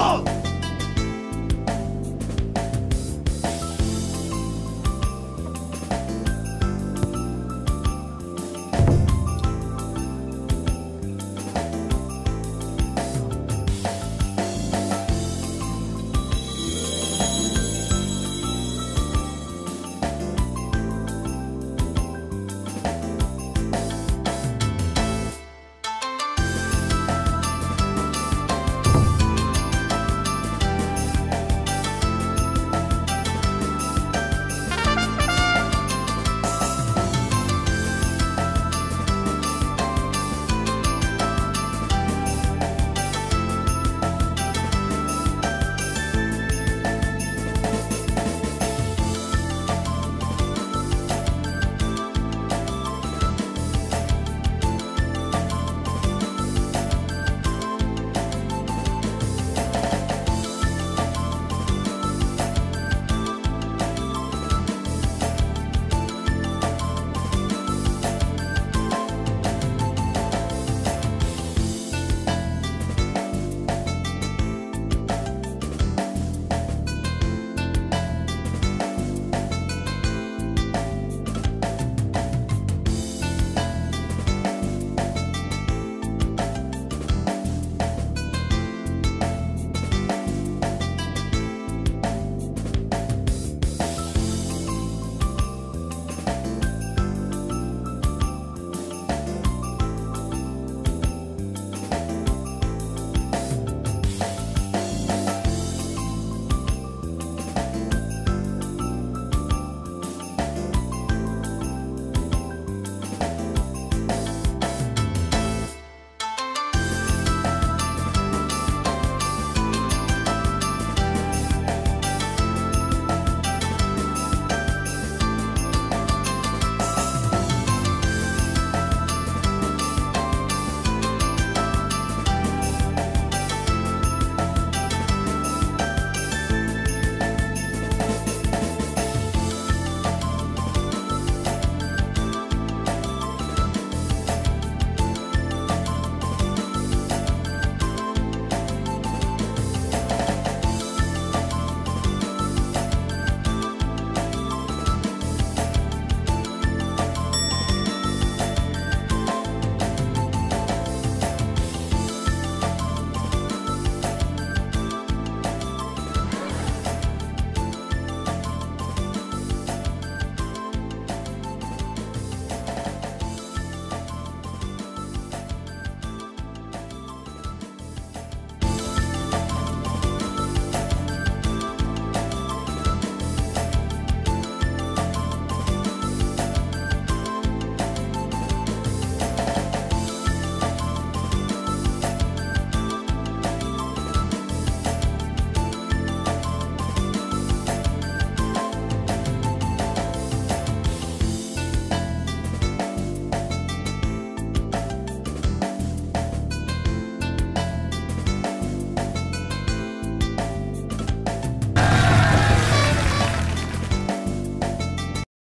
Oh!